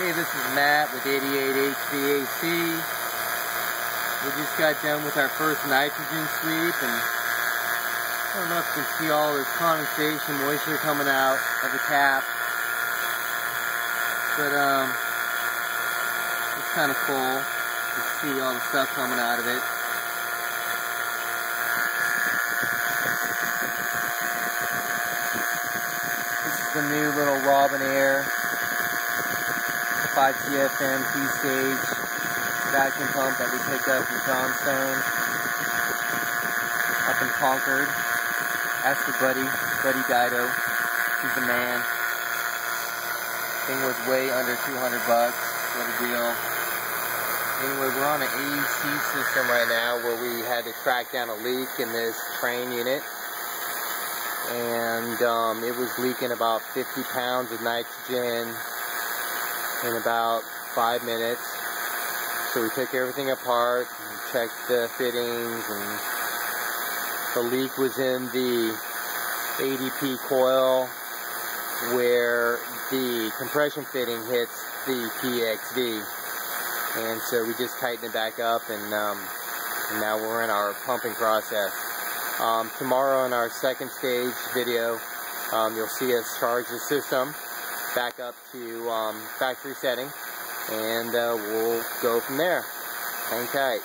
Hey, this is Matt with 88 HVAC. We just got done with our first nitrogen sweep and I don't know if you can see all this condensation moisture coming out of the cap. But um, it's kind of cool to see all the stuff coming out of it. This is the new little Robin Air 5 CFM two-stage vacuum pump that we picked up from Johnstone up in Concord. Ask your buddy, Buddy Dido. He's the man. Thing was way under 200 bucks. What a deal. Anyway, we're on an AEC system right now where we had to track down a leak in this Trane unit and um, it was leaking about 50 pounds of nitrogen in about five minutes. So we took everything apart and checked the fittings and the leak was in the ADP coil where the compression fitting hits the TXV. And so we just tightened it back up and, um, and now we're in our pumping process. Um, tomorrow in our second stage video, um, you'll see us charge the system back up to um, factory setting, and uh, we'll go from there. Hang tight.